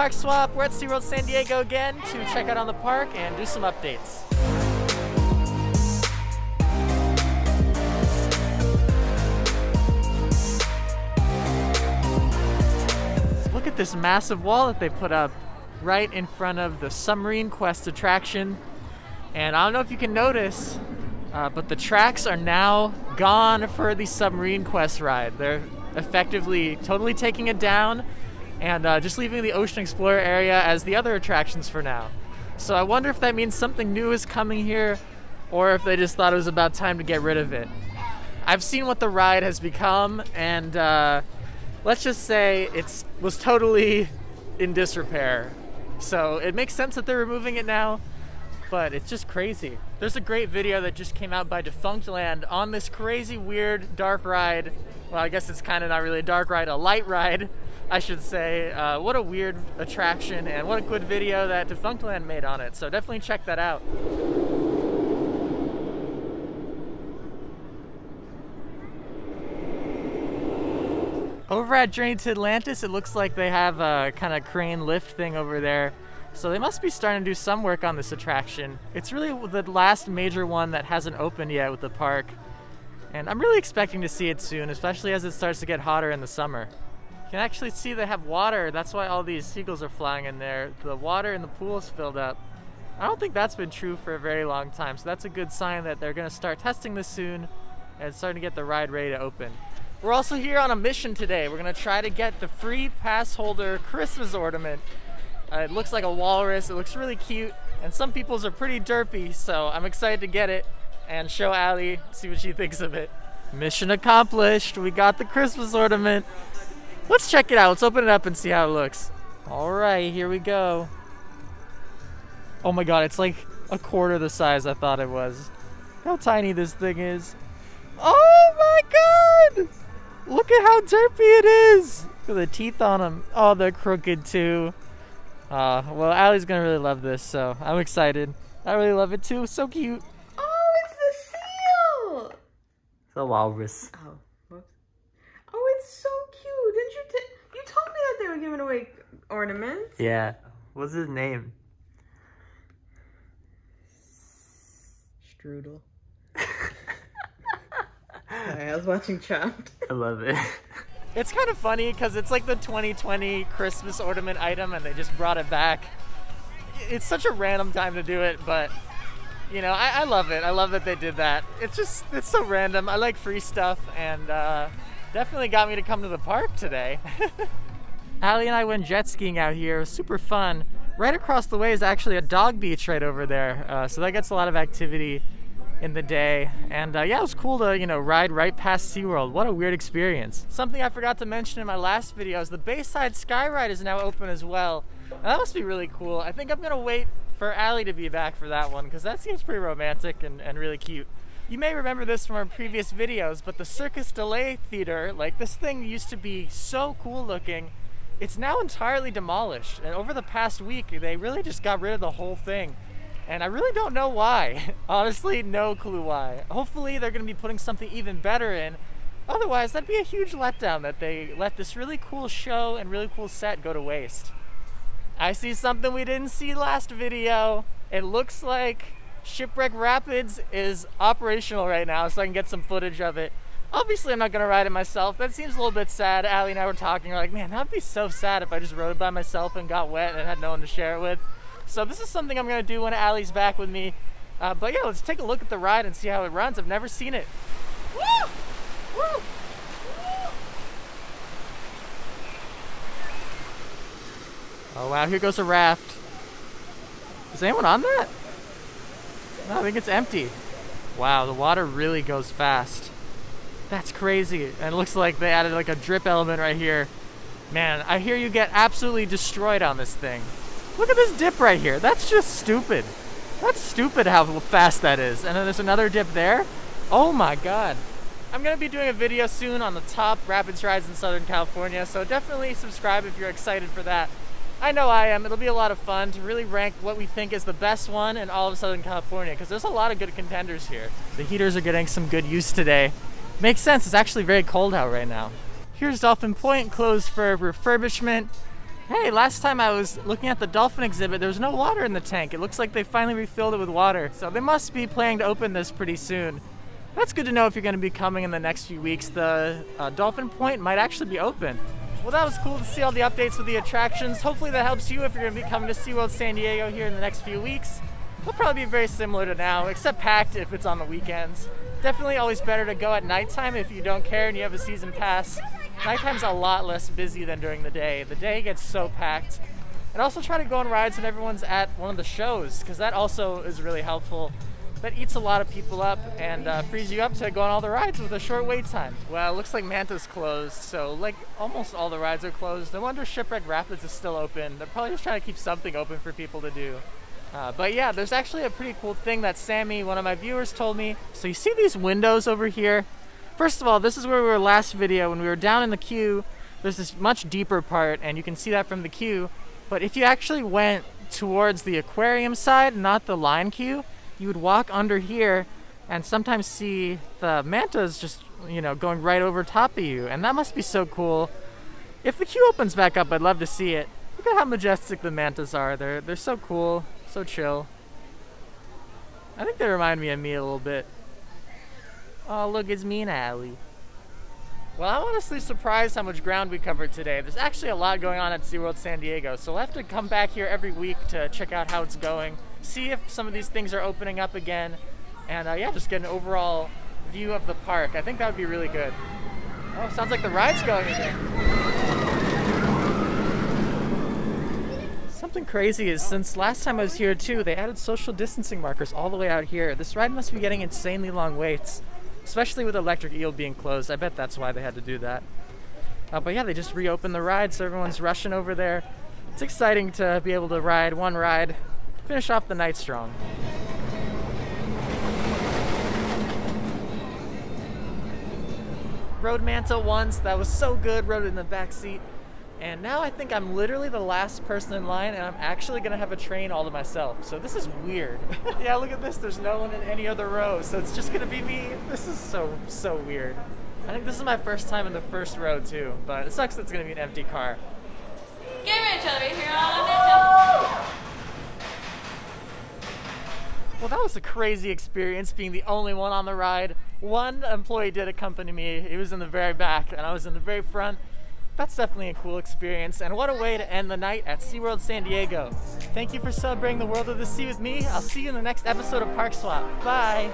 Park Swap. We're at SeaWorld San Diego again to check out on the park and do some updates. Look at this massive wall that they put up right in front of the Submarine Quest attraction. And I don't know if you can notice, uh, but the tracks are now gone for the Submarine Quest ride. They're effectively totally taking it down and uh, just leaving the Ocean Explorer area as the other attractions for now. So I wonder if that means something new is coming here or if they just thought it was about time to get rid of it. I've seen what the ride has become and uh, let's just say it was totally in disrepair. So it makes sense that they're removing it now, but it's just crazy. There's a great video that just came out by Defunctland on this crazy, weird, dark ride. Well, I guess it's kind of not really a dark ride, a light ride, I should say. Uh, what a weird attraction and what a good video that Defunctland made on it. So definitely check that out. Over at Journey to Atlantis, it looks like they have a kind of crane lift thing over there. So they must be starting to do some work on this attraction. It's really the last major one that hasn't opened yet with the park. And I'm really expecting to see it soon, especially as it starts to get hotter in the summer. You can actually see they have water. That's why all these seagulls are flying in there. The water in the pool is filled up. I don't think that's been true for a very long time. So that's a good sign that they're gonna start testing this soon and starting to get the ride ready to open. We're also here on a mission today. We're gonna try to get the free pass holder Christmas ornament. Uh, it looks like a walrus, it looks really cute, and some people's are pretty derpy, so I'm excited to get it and show Allie, see what she thinks of it. Mission accomplished, we got the Christmas ornament. Let's check it out, let's open it up and see how it looks. All right, here we go. Oh my god, it's like a quarter the size I thought it was. How tiny this thing is. Oh my god! Look at how derpy it is! Look at the teeth on them. Oh, they're crooked too. Uh, well, Allie's gonna really love this, so I'm excited. I really love it too. So cute. Oh, it's the seal! It's a walrus. Oh, whoops. Oh, it's so cute. Didn't you? T- you told me that they were giving away ornaments. Yeah. What's his name? Strudel. Sorry, I was watching Chopped. I love it. It's kind of funny because it's like the 2020 Christmas ornament item and they just brought it back. It's such a random time to do it, but you know, I, I love it. I love that they did that. It's just, it's so random. I like free stuff and uh, definitely got me to come to the park today. Allie and I went jet skiing out here. It was super fun. Right across the way is actually a dog beach right over there. Uh, so that gets a lot of activity in the day. And uh, yeah, it was cool to, you know, ride right past SeaWorld. What a weird experience. Something I forgot to mention in my last video is the Bayside Skyride is now open as well. And that must be really cool. I think I'm gonna wait for Allie to be back for that one because that seems pretty romantic and, and really cute. You may remember this from our previous videos, but the Cirque De La Mer Theater, like this thing used to be so cool looking. It's now entirely demolished. And over the past week, they really just got rid of the whole thing. And I really don't know why. Honestly, no clue why. Hopefully they're gonna be putting something even better in. Otherwise, that'd be a huge letdown that they let this really cool show and really cool set go to waste. I see something we didn't see last video. It looks like Shipwreck Rapids is operational right now, so I can get some footage of it. Obviously, I'm not gonna ride it myself. That seems a little bit sad. Allie and I were talking, we're like, man, that'd be so sad if I just rode it by myself and got wet and had no one to share it with. So this is something I'm gonna do when Allie's back with me. Uh, but yeah, let's take a look at the ride and see how it runs. I've never seen it. Woo! Woo! Oh wow, here goes a raft. Is anyone on that? No, I think it's empty. Wow, the water really goes fast. That's crazy. And it looks like they added like a drip element right here. Man, I hear you get absolutely destroyed on this thing. Look at this dip right here. That's just stupid. That's stupid how fast that is. And then there's another dip there. Oh my god. I'm going to be doing a video soon on the top rapids rides in Southern California, so definitely subscribe if you're excited for that. I know I am. It'll be a lot of fun to really rank what we think is the best one in all of Southern California, because there's a lot of good contenders here. The heaters are getting some good use today. Makes sense, it's actually very cold out right now. Here's Dolphin Point, closed for refurbishment. Hey, last time I was looking at the dolphin exhibit, there was no water in the tank. It looks like they finally refilled it with water. So they must be planning to open this pretty soon. That's good to know if you're going to be coming in the next few weeks. The uh, Dolphin Point might actually be open. Well, that was cool to see all the updates with the attractions. Hopefully that helps you if you're to be coming to SeaWorld San Diego here in the next few weeks. It'll probably be very similar to now, except packed if it's on the weekends. Definitely always better to go at nighttime if you don't care and you have a season pass. Nighttime's a lot less busy than during the day. The day gets so packed. And also try to go on rides when everyone's at one of the shows, because that also is really helpful. That eats a lot of people up and uh, frees you up to go on all the rides with a short wait time. Well, it looks like Manta's closed, so like almost all the rides are closed. No wonder Shipwreck Rapids is still open. They're probably just trying to keep something open for people to do. Uh, but yeah, there's actually a pretty cool thing that Sammy, one of my viewers, told me. So you see these windows over here? First of all, this is where we were last video when we were down in the queue. There's this much deeper part and you can see that from the queue. But if you actually went towards the aquarium side, not the line queue, you would walk under here and sometimes see the mantas just, you know, going right over top of you. And that must be so cool. If the queue opens back up, I'd love to see it. Look at how majestic the mantas are. They're, they're so cool. So chill. I think they remind me of me a little bit. Oh, look, it's me and Allie. Well, I'm honestly surprised how much ground we covered today. There's actually a lot going on at SeaWorld San Diego, so we'll have to come back here every week to check out how it's going, see if some of these things are opening up again, and uh, yeah, just get an overall view of the park. I think that would be really good. Oh, sounds like the ride's going again. Something crazy is since last time I was here too, they added social distancing markers all the way out here. This ride must be getting insanely long waits, especially with Electric Eel being closed. I bet that's why they had to do that. Uh, but yeah, they just reopened the ride, so everyone's rushing over there. It's exciting to be able to ride one ride, finish off the night strong. Rode Manta once, that was so good, rode it in the back seat. And now I think I'm literally the last person in line and I'm actually gonna have a train all to myself. So this is weird. yeah, look at this, there's no one in any other row. So it's just gonna be me. This is so, so weird. I think this is my first time in the first row too, but it sucks that it's gonna be an empty car. Give me each other here on Well, that was a crazy experience being the only one on the ride. One employee did accompany me. He was in the very back and I was in the very front that's definitely a cool experience. And what a way to end the night at SeaWorld San Diego. Thank you for celebrating the world of the sea with me. I'll see you in the next episode of Park Swap. Bye.